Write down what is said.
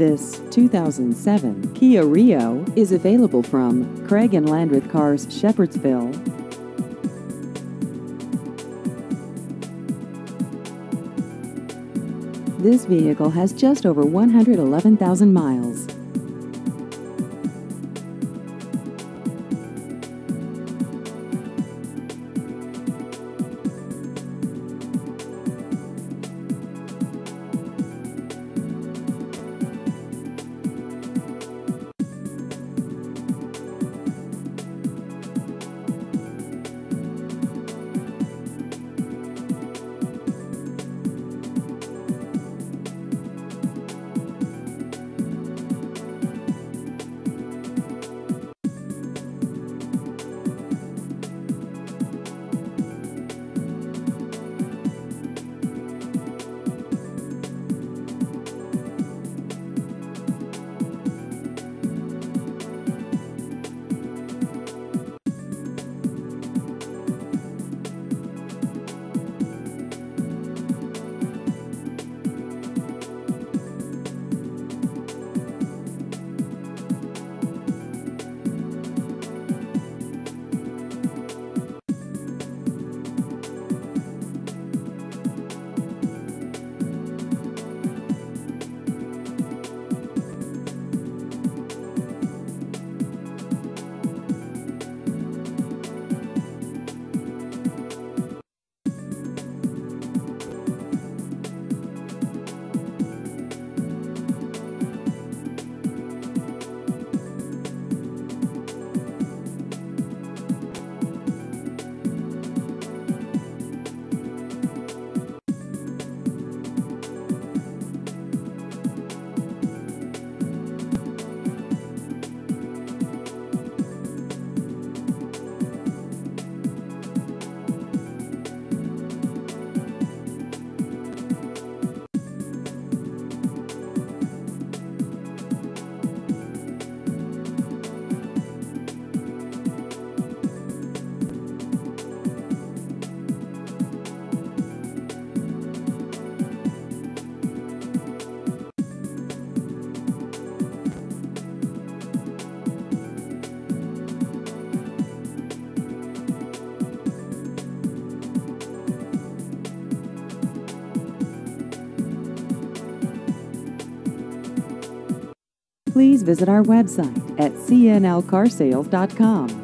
This 2007 Kia Rio is available from Craig and Landreth Cars Shepherdsville. This vehicle has just over 111,000 miles. Please visit our website at cnlcarsales.com.